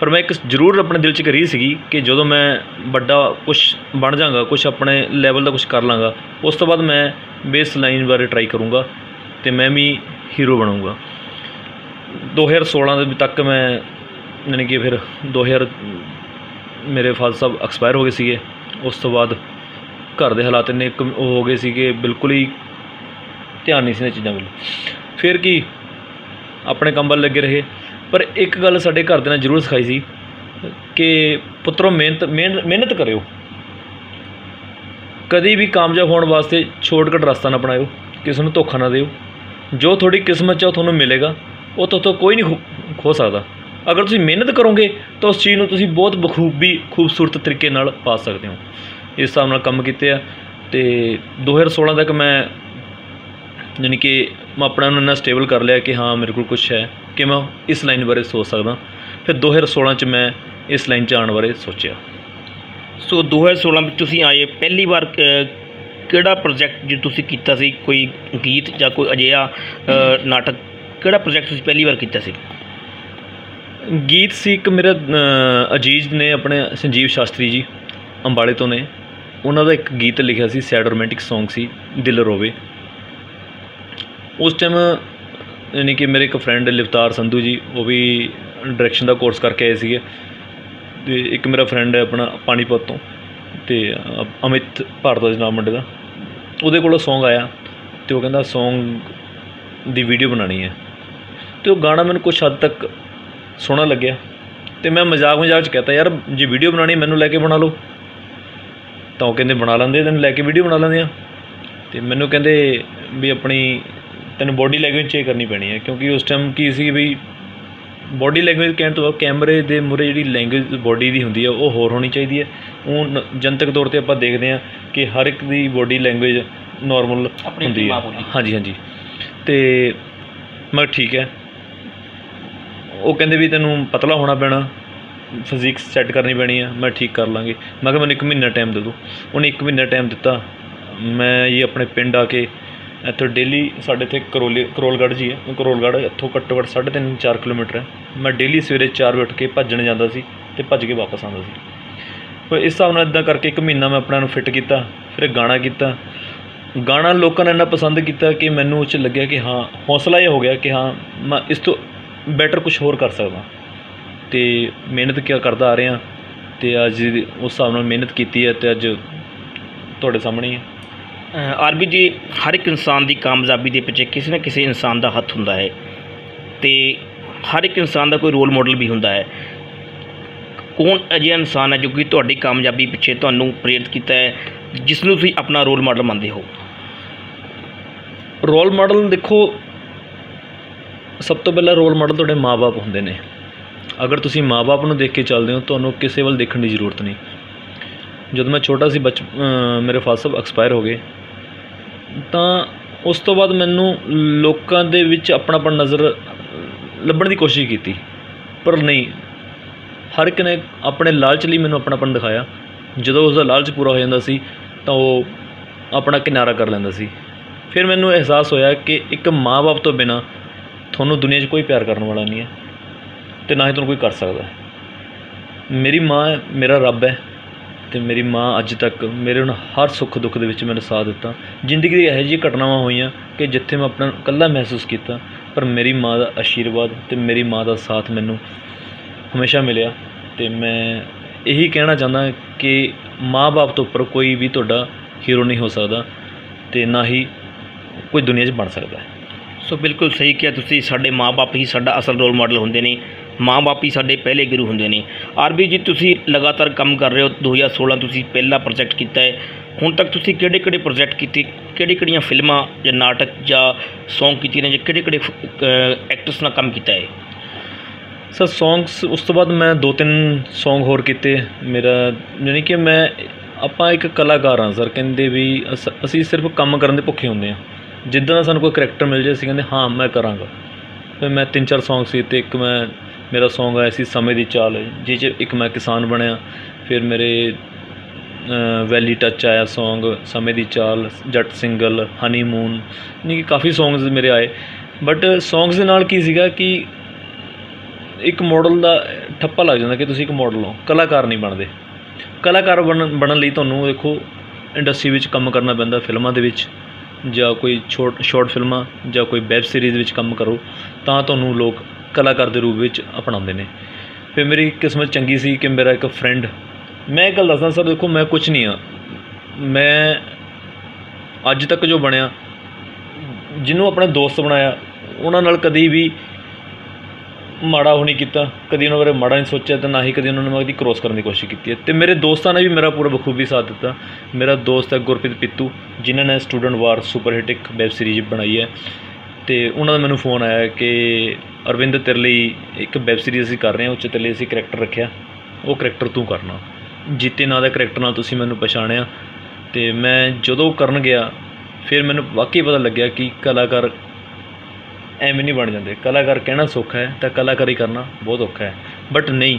A: ਪਰ ਮੈਂ ਇੱਕ ਜ਼ਰੂਰ ਆਪਣੇ ਦਿਲ 'ਚ ਕਰੀ ਸੀਗੀ ਕਿ ਜਦੋਂ ਮੈਂ ਵੱਡਾ ਕੁਝ ਬਣ ਜਾਵਾਂਗਾ ਕੁਝ ਆਪਣੇ ਲੈਵਲ ਦਾ ਕੁਝ ਕਰ ਲਾਂਗਾ, ਉਸ ਤੋਂ ਬਾਅਦ ਮੈਂ ਬੇਸ ਲਾਈਨ ਬਾਰੇ ਟਰਾਈ ਕਰੂੰਗਾ ਤੇ ਮੈਂ ਵੀ ਹੀਰੋ ਬਣੂੰਗਾ। 2016 ਦੇ ਤੱਕ ਮੈਂ ਜਾਣੀ ਕਿ ਫਿਰ 2000 ਮੇਰੇ ਫਾਦਰ ਸਾਹਿਬ ਐਕਸਪਾਇਰ ਹੋ ਗਏ ਸੀਗੇ। ਉਸ ਤੋਂ ਬਾਅਦ ਘਰ ਦੇ ਹਾਲਾਤ ਇੰਨੇ ਕਮ- ਉਹ ਹੋ ਗਏ ਸੀਗੇ, ਬਿਲਕੁਲ ਹੀ ਧਿਆਨ ਨਹੀਂ ਸੀ ਇਹਨਾਂ ਚੀਜ਼ਾਂ ਵੱਲ। ਫਿਰ ਕੀ ਆਪਣੇ ਕੰਮ ਵੱਲ ਲੱਗੇ ਰਹੇ। ਪਰ ਇੱਕ ਗੱਲ ਸਾਡੇ ਘਰ ਦੇ ਨਾਲ ਜ਼ਰੂਰ ਸਿਖਾਈ ਸੀ ਕਿ ਪੁੱਤਰੋ, ਮਿਹਨਤ, ਮਿਹਨ- ਮਿਹਨਤ ਕਰਿਓ। ਕਦੀ ਵੀ ਕਾਮਯਾਬ ਹੋਣ ਵਾਸਤੇ ਸ਼ਾਰਟਕਟ ਰਸਤਾ ਨਾ ਅਪਣਾਇਓ, ਕਿਸੇ ਨੂੰ ਧੋਖਾ ਨਾ ਦਿਓ। ਜੋ ਤੁਹਾਡੀ ਕਿਸਮਤ 'ਚ ਉਹ ਤੁਹਾਨੂੰ ਮਿਲੇਗਾ, ਉਹ ਤੋਂ ਕੋਈ ਨਹੀਂ ਖੋ- ਖੋ ਸਕਦਾ। ਅਗਰ ਤੁਸੀਂ ਮਿਹਨਤ ਕਰੋਗੇ, ਤਾਂ ਉਸ ਚੀਜ਼ ਨੂੰ ਤੁਸੀਂ ਬਹੁਤ ਬਖੂਬੀ, ਖੂਬਸੂਰਤ ਤਰੀਕੇ ਨਾਲ ਪਾ ਸਕਦੇ ਹੋ। ਇਸ ਹਿਸਾਬ ਨਾਲ ਕੰਮ ਕੀਤੇ ਆ ਤੇ 2016 ਤੱਕ ਮੈਂ ਯਾਨੀ ਕਿ ਮੈਂ ਆਪਣਾ ਨੂੰ ਇੰਨਾ ਸਟੇਬਲ ਕਰ ਲਿਆ ਕਿ ਹਾਂ ਮੇਰੇ ਕੋਲ ਕੁਝ ਹੈ ਕਿ ਮੈਂ ਇਸ ਲਾਈਨ ਬਾਰੇ ਸੋਚ ਸਕਦਾ। ਫਿਰ 2016 ਚ ਮੈਂ ਇਸ ਲਾਈਨ 'ਚ ਆਉਣ ਬਾਰੇ ਸੋਚਿਆ।
B: ਸੋ 2016 ਵਿੱਚ ਤੁਸੀਂ ਆਏ ਪਹਿਲੀ ਵਾਰ ਕਿਹੜਾ ਪ੍ਰੋਜੈਕਟ ਜੋ ਤੁਸੀਂ ਕੀਤਾ ਸੀ? ਕੋਈ ਗੀਤ ਜਾਂ ਕੋਈ ਅਜਿਹਾ ਨਾਟਕ ਕਿਹੜਾ ਪ੍ਰੋਜੈਕਟ ਤੁਸੀਂ ਪਹਿਲੀ ਵਾਰ ਕੀਤਾ ਸੀ?
A: ਗੀਤ ਸੀ ਇੱਕ ਮੇਰਾ ਅਜੀਜ਼ ਨੇ ਆਪਣੇ ਸੰਜੀਵ ਸ਼ਾਸਤਰੀ ਜੀ ਅੰਬਾਲੇ ਤੋਂ ਨੇ। ਉਹਨਾਂ ਦਾ ਇੱਕ ਗੀਤ ਲਿਖਿਆ ਸੀ ਸੈਡ ਰੋਮਾਂਟਿਕ Song ਸੀ ਦਿਲ ਰੋਵੇ। ਉਸ ਟਾਈਮ ਯਾਨੀ ਕਿ ਮੇਰੇ ਇੱਕ ਫਰੈਂਡ ਲਿਵਤਾਰ ਸੰਧੂ ਜੀ ਉਹ ਵੀ ਡਾਇਰੈਕਸ਼ਨ ਦਾ ਕੋਰਸ ਕਰਕੇ ਆਏ ਸੀਗੇ। ਤੇ ਇੱਕ ਮੇਰਾ ਫਰੈਂਡ ਹੈ ਆਪਣਾ ਪਾਣੀਪਤ ਤੋਂ ਤੇ ਅ, ਅਮਿਤ ਭਾਰਦਵਾਜ ਨਾਮ ਮੁੰਡੇ ਦਾ। ਉਹਦੇ ਕੋਲੋਂ Song ਆਇਆ ਤੇ ਉਹ ਕਹਿੰਦਾ Song ਦੀ ਵੀਡੀਓ ਬਣਾਉਣੀ ਹੈ। ਤੇ ਉਹ ਗਾਣਾ ਮੈਨੂੰ ਕੁਛ ਹੱਦ ਤੱਕ ਸੋਹਣਾ ਲੱਗਿਆ। ਤੇ ਮੈਂ ਮਜ਼ਾਕ ਮਜ਼ਾਕ ਚ ਕਹਤਾ ਯਾਰ ਜੇ ਵੀਡੀਓ ਬਣਾਣੀ ਮੈਨੂੰ ਲੈ ਕੇ ਬਣਾ ਲਓ। ਤਾਂ ਉਹ ਕਹਿੰਦੇ ਬਣਾ ਲੈਂਦੇ ਤੈਨੂੰ ਲੈ ਕੇ ਵੀਡੀਓ ਬਣਾ ਲੈਂਦੇ ਆ। ਤੇ ਮੈਨੂੰ ਕਹਿੰਦੇ ਵੀ ਆਪਣੀ ਤੈਨੂੰ ਬੋਡੀ ਲੈਂਗੁਏਜ ਚੇਕ ਕਰਨੀ ਪੈਣੀ ਹੈ ਕਿਉਂਕਿ ਉਸ ਟਾਈਮ ਕੀ ਸੀ ਵੀ ਬੋਡੀ ਲੈਂਗੁਏਜ ਕਹਿਣ ਤੋਂ ਕੈਮਰੇ ਦੇ ਮੂਹਰੇ ਜਿਹੜੀ ਲੈਂਗੁਏਜ ਬੋਡੀ ਦੀ ਹੁੰਦੀ ਹੈ ਉਹ ਹੋਰ ਹੋਣੀ ਚਾਹੀਦੀ ਹੈ। ਉਹ ਜਨਤਕ ਤੌਰ ਤੇ ਆਪਾਂ ਦੇਖਦੇ ਹਾਂ ਕਿ ਹਰ ਇੱਕ ਦੀ ਬੋਡੀ ਲੈਂਗੁਏਜ ਨਾਰਮਲ ਹੁੰਦੀ ਹੈ। ਹਾਂਜੀ ਹਾਂਜੀ। ਤੇ ਮੈਂ ਠੀਕ ਹੈ। ਉਹ ਕਹਿੰਦੇ ਵੀ ਤੈਨੂੰ ਪਤਲਾ ਹੋਣਾ ਪੈਣਾ ਫਿਜ਼ਿਕ ਸੈੱਟ ਕਰਨੀ ਪੈਣੀ ਹੈ ਮੈਂ ਠੀਕ ਕਰ ਲਾਂਗੇ। ਮੈਂ ਕਿਹਾ ਮੈਨੂੰ ਇੱਕ ਮਹੀਨਾ ਟਾਈਮ ਦੇ ਦਿਓ। ਉਹਨੇ ਇੱਕ ਮਹੀਨਾ ਟਾਈਮ ਦਿੱਤਾ। ਮੈਂ ਇਹ ਆਪਣੇ ਪਿੰਡ ਆ ਕੇ ਇੱਥੋਂ ਡੇਲੀ ਸਾਡੇ ਇੱਥੇ ਕਰੋਲੀ ਕਰੋਲਗੜ੍ਹ ਜੀ ਹੈ। ਕਰੋਲਗੜ੍ਹ ਇੱਥੋਂ ਘੱਟੋ ਘੱਟ 3.5 4 ਕਿਲੋਮੀਟਰ ਹੈ। ਮੈਂ ਡੇਲੀ ਸਵੇਰੇ 4 ਵਜੇ ਉੱਠ ਕੇ ਭੱਜਣ ਜਾਂਦਾ ਸੀ ਅਤੇ ਭੱਜ ਕੇ ਵਾਪਸ ਆਉਂਦਾ ਸੀ। ਪਰ ਇਸ ਹਿਸਾਬ ਨਾਲ ਇਦਾਂ ਕਰਕੇ ਇੱਕ ਮਹੀਨਾ ਮੈਂ ਆਪਣਾ ਨੂੰ ਫਿੱਟ ਕੀਤਾ, ਫਿਰ ਗਾਣਾ ਕੀਤਾ। ਗਾਣਾ ਲੋਕਾਂ ਨੇ ਇੰਨਾ ਪਸੰਦ ਕੀਤਾ ਕਿ ਮੈਨੂੰ ਉਹ 'ਚ ਲੱਗਿਆ ਕਿ ਹਾਂ, ਹੌਸਲਾ ਇਹ ਹੋ ਗਿਆ ਕਿ ਹਾਂ, ਮੈਂ ਇਸ ਤੋਂ ਬੈਟਰ ਕੁਝ ਹੋਰ ਕਰ ਸਕਦਾ। ਤੇ ਮਿਹਨਤ ਕਿਆ ਕਰਦਾ ਆ ਰਿਹਾ ਤੇ ਅੱਜ ਉਸ ਹਿਸਾਬ ਨਾਲ ਮਿਹਨਤ ਕੀਤੀ ਹੈ ਤੇ ਅੱਜ ਤੁਹਾਡੇ ਸਾਹਮਣੇ ਹੀ ਹੈ।
B: ਆਰਬੀ ਜੀ, ਹਰ ਇੱਕ ਇਨਸਾਨ ਦੀ ਕਾਮਯਾਬੀ ਦੇ ਪਿੱਛੇ ਕਿਸੇ ਨਾ ਕਿਸੇ ਇਨਸਾਨ ਦਾ ਹੱਥ ਹੁੰਦਾ ਹੈ ਤੇ ਹਰ ਇੱਕ ਇਨਸਾਨ ਦਾ ਕੋਈ ਰੋਲ ਮਾਡਲ ਵੀ ਹੁੰਦਾ ਹੈ। ਕੌਣ ਅਜਿਹਾ ਇਨਸਾਨ ਹੈ ਜੋ ਕਿ ਤੁਹਾਡੀ ਕਾਮਯਾਬੀ ਪਿੱਛੇ ਤੁਹਾਨੂੰ ਪ੍ਰੇਰਿਤ ਕੀਤਾ ਹੈ ਜਿਸ ਨੂੰ ਤੁਸੀਂ ਆਪਣਾ ਰੋਲ ਮਾਡਲ ਮੰਨਦੇ ਹੋ?
A: ਰੋਲ ਮਾਡਲ ਦੇਖੋ, ਸਭ ਤੋਂ ਪਹਿਲਾਂ ਰੋਲ ਮਾਡਲ ਤੁਹਾਡੇ ਮਾਪੇ ਹੁੰਦੇ ਨੇ। ਅਗਰ ਤੁਸੀਂ ਮਾਪੇ ਨੂੰ ਦੇਖ ਕੇ ਚੱਲਦੇ ਹੋ, ਤੁਹਾਨੂੰ ਕਿਸੇ ਵੱਲ ਦੇਖਣ ਦੀ ਜ਼ਰੂਰਤ ਨਹੀਂ। ਜਦੋਂ ਮੈਂ ਛੋਟਾ ਸੀ, ਬਚ ਮੇਰੇ ਫਾਦਰ ਸਾਹਿਬ ਐਕਸਪਾਇਰ ਹੋ ਗਏ। ਤਾਂ ਉਸ ਤੋਂ ਬਾਅਦ ਮੈਨੂੰ ਲੋਕਾਂ ਦੇ ਵਿੱਚ ਆਪਣਾਪਣ ਨਜ਼ਰ ਲੱਭਣ ਦੀ ਕੋਸ਼ਿਸ਼ ਕੀਤੀ। ਪਰ ਨਹੀਂ, ਹਰ ਇੱਕ ਨੇ ਆਪਣੇ ਲਾਲਚ ਲਈ ਮੈਨੂੰ ਆਪਣਾਪਣ ਦਿਖਾਇਆ। ਜਦੋਂ ਉਸ ਦਾ ਲਾਲਚ ਪੂਰਾ ਹੋ ਜਾਂਦਾ ਸੀ, ਤਾਂ ਉਹ ਆਪਣਾ ਕਿਨਾਰਾ ਕਰ ਲੈਂਦਾ ਸੀ। ਫਿਰ ਮੈਨੂੰ ਅਹਿਸਾਸ ਹੋਇਆ ਕਿ ਇੱਕ ਮਾਂ-ਬਾਪ ਤੋਂ ਬਿਨਾ ਤੁਹਾਨੂੰ ਦੁਨੀਆ 'ਚ ਕੋਈ ਪਿਆਰ ਕਰਨ ਵਾਲਾ ਨਹੀਂ ਹੈ, ਤੇ ਨਾ ਹੀ ਤੁਹਾਨੂੰ ਕੋਈ ਕਰ ਸਕਦਾ। ਮੇਰੀ ਮਾਂ ਮੇਰਾ ਰੱਬ ਹੈ। ਅਤੇ ਮੇਰੀ ਮਾਂ ਅੱਜ ਤੱਕ ਮੇਰੇ ਹੁਣ ਹਰ ਸੁੱਖ ਦੁੱਖ ਦੇ ਵਿੱਚ ਮੈਨੂੰ ਸਾਥ ਦਿੱਤਾ। ਜ਼ਿੰਦਗੀ ਦੀ ਇਹੋ ਜਿਹੀਆਂ ਘਟਨਾਵਾਂ ਹੋਈਆਂ ਕਿ ਜਿੱਥੇ ਮੈਂ ਆਪਣਾ ਇਕੱਲਾ ਮਹਿਸੂਸ ਕੀਤਾ, ਪਰ ਮੇਰੀ ਮਾਂ ਦਾ ਆਸ਼ੀਰਵਾਦ ਅਤੇ ਮੇਰੀ ਮਾਂ ਦਾ ਸਾਥ ਮੈਨੂੰ ਹਮੇਸ਼ਾ ਮਿਲਿਆ ਅਤੇ ਮੈਂ ਇਹੀ ਕਹਿਣਾ ਚਾਹੁੰਦਾ ਕਿ ਮਾਂ-ਬਾਪ ਤੋਂ ਉੱਪਰ ਕੋਈ ਵੀ ਤੁਹਾਡਾ ਹੀਰੋ ਨਹੀਂ ਹੋ ਸਕਦਾ ਅਤੇ ਨਾ ਹੀ ਕੋਈ ਦੁਨੀਆ 'ਚ ਬਣ ਸਕਦਾ।
B: ਸੋ ਬਿਲਕੁਲ ਸਹੀ ਕਿਹਾ ਤੁਸੀਂ, ਸਾਡੇ ਮਾਪੇ ਹੀ ਸਾਡਾ ਅਸਲ ਰੋਲ ਮਾਡਲ ਹੁੰਦੇ ਨੇ। ਮਾਂ ਬਾਪ ਹੀ ਸਾਡੇ ਪਹਿਲੇ ਗੁਰੂ ਹੁੰਦੇ ਨੇ। ਆਰਬੀ ਜੀ, ਤੁਸੀਂ ਲਗਾਤਾਰ ਕੰਮ ਕਰ ਰਹੇ ਹੋ। 2016 ਤੁਸੀਂ ਪਹਿਲਾ ਪ੍ਰੋਜੈਕਟ ਕੀਤਾ ਹੈ। ਹੁਣ ਤੱਕ ਤੁਸੀਂ ਕਿਹੜੇ ਕਿਹੜੇ ਪ੍ਰੋਜੈਕਟ ਕੀਤੇ? ਕਿਹੜੀ ਕਿਹੜੀਆਂ ਫਿਲਮਾਂ ਜਾਂ ਨਾਟਕ ਜਾਂ ਸੌਂਗ ਕੀਤੇ ਨੇ ਜਾਂ ਕਿਹੜੇ ਕਿਹੜੇ ਐਕਟਰਸ ਨਾਲ ਕੰਮ ਕੀਤਾ ਹੈ?
A: ਸਰ ਸੌਂਗਸ ਉਸ ਤੋਂ ਬਾਅਦ ਮੈਂ ਦੋ ਤਿੰਨ ਸੌਂਗ ਹੋਰ ਕੀਤੇ। ਮੇਰਾ, ਯਾਨੀ ਕਿ ਮੈਂ ਆਪਾਂ ਇੱਕ ਕਲਾਕਾਰ ਹਾਂ ਸਰ। ਕਹਿੰਦੇ ਵੀ ਅਸ- ਅਸੀਂ ਸਿਰਫ ਕੰਮ ਕਰਨ ਦੇ ਭੁੱਖੇ ਹੁੰਦੇ ਹਾਂ। ਜਿੱਦਾਂ ਦਾ ਸਾਨੂੰ ਕੋਈ ਕਰੈਕਟਰ ਮਿਲ ਜਾਏ, ਅਸੀਂ ਕਹਿੰਦੇ, ਹਾਂ, ਮੈਂ ਕਰਾਂਗਾ। ਫਿਰ ਮੈਂ ਤਿੰਨ ਚਾਰ ਸੌਂਗ ਸੀ ਅਤੇ ਇੱਕ ਮੈਂ, ਮੇਰਾ ਸੌਂਗ ਆਇਆ ਸੀ ਸਮੇਂ ਦੀ ਚਾਲ ਜਿਹ 'ਚ ਇੱਕ ਮੈਂ ਕਿਸਾਨ ਬਣਿਆ। ਫਿਰ ਮੇਰੇ ਵੈਲੀ ਟੱਚ ਆਇਆ ਸੌਂਗ ਸਮੇਂ ਦੀ ਚਾਲ, ਜੱਟ ਸਿੰਗਲ ਹਨੀਮੂਨ ਯਾਨੀ ਕਿ ਕਾਫੀ ਸੌਂਗਸ ਮੇਰੇ ਆਏ। ਬਟ ਸੌਂਗਸ ਦੇ ਨਾਲ ਕੀ ਸੀਗਾ ਕਿ ਇੱਕ ਮਾਡਲ ਦਾ ਠੱਪਾ ਲੱਗ ਜਾਂਦਾ ਕਿ ਤੁਸੀਂ ਇੱਕ ਮਾਡਲ ਹੋ, ਕਲਾਕਾਰ ਨਹੀਂ ਬਣਦੇ। ਕਲਾਕਾਰ ਬਣਨ ਬਣਨ ਲਈ ਤੁਹਾਨੂੰ ਦੇਖੋ ਇੰਡਸਟਰੀ ਵਿੱਚ ਕੰਮ ਕਰਨਾ ਪੈਂਦਾ, ਫਿਲਮਾਂ ਦੇ ਵਿੱਚ। ਜਾਂ ਕੋਈ ਛੋਟ ਸ਼ਾਰਟ ਫਿਲਮਾਂ ਜਾਂ ਕੋਈ ਵੈਬ ਸੀਰੀਜ਼ ਵਿੱਚ ਕੰਮ ਕਰੋ, ਤਾਂ ਤੁਹਾਨੂੰ ਲੋਕ ਕਲਾਕਾਰ ਦੇ ਰੂਪ ਵਿੱਚ ਅਪਣਾਉਂਦੇ ਨੇ। ਫਿਰ ਮੇਰੀ ਕਿਸਮਤ ਚੰਗੀ ਸੀ ਕਿ ਮੇਰਾ ਇੱਕ ਫਰੈਂਡ ਮੈਂ ਇੱਕ ਗੱਲ ਦੱਸਦਾ, ਸਰ, ਦੇਖੋ, ਮੈਂ ਕੁਝ ਨਹੀਂ ਆ ਮੈਂ ਅੱਜ ਤੱਕ ਜੋ ਬਣਿਆ, ਜਿਹਨੂੰ ਆਪਣੇ ਦੋਸਤ ਬਣਾਇਆ, ਉਹਨਾਂ ਨਾਲ ਕਦੀ ਵੀ ਮਾੜਾ ਉਹ ਨਹੀਂ ਕੀਤਾ, ਕਦੀ ਉਹਨਾਂ ਬਾਰੇ ਮਾੜਾ ਨਹੀਂ ਸੋਚਿਆ ਤੇ ਨਾ ਹੀ ਕਦੀ ਉਹਨਾਂ ਨੇ ਮੇਰੀ ਕ੍ਰੋਸ ਕਰਨ ਦੀ ਕੋਸ਼ਿਸ਼ ਕੀਤੀ ਹੈ। ਤੇ ਮੇਰੇ ਦੋਸਤਾਂ ਨੇ ਵੀ ਮੇਰਾ ਪੂਰਾ ਬਖੂਬੀ ਸਾਥ ਦਿੱਤਾ। ਮੇਰਾ ਦੋਸਤ ਹੈ ਗੁਰਪ੍ਰੀਤ ਪਿੱਤੂ, ਜਿਨ੍ਹਾਂ ਨੇ ਸਟੂਡੈਂਟ ਵਾਰ ਸੁਪਰ ਹਿੱਟ ਇੱਕ ਵੈਬ ਸੀਰੀਜ਼ ਬਣਾਈ ਹੈ। ਤੇ ਉਹਨਾਂ ਦਾ ਮੈਨੂੰ ਫੋਨ ਆਇਆ ਕਿ ਅਰਵਿੰਦ ਤੇਰੇ ਲਈ ਇੱਕ ਵੈਬ ਸੀਰੀਜ਼ ਅਸੀਂ ਕਰ ਰਹੇ ਹਾਂ, ਉਹ 'ਚ ਤੇਰੇ ਲਈ ਅਸੀਂ ਕਰੈਕਟਰ ਰੱਖਿਆ। ਉਹ ਕਰੈਕਟਰ ਤੂੰ ਕਰਨਾ। ਜੀਤੇ ਨਾਂ ਦਾ ਕਰੈਕਟਰ ਨਾਲ ਤੁਸੀਂ ਮੈਨੂੰ ਪਛਾਣਿਆ। ਤੇ ਮੈਂ ਜਦੋਂ ਕਰਨ ਗਿਆ, ਫਿਰ ਮੈਨੂੰ ਵਾਕਈ ਪਤਾ ਲੱਗਿਆ ਕਿ ਕਲਾਕਾਰ ਐਵੇਂ ਨਹੀਂ ਬਣ ਜਾਂਦੇ। ਕਲਾਕਾਰ ਕਹਿਣਾ ਸੌਖਾ ਹੈ, ਤਾਂ ਕਲਾਕਾਰੀ ਕਰਨਾ ਬਹੁਤ ਔਖਾ ਹੈ। ਬਟ ਨਹੀਂ,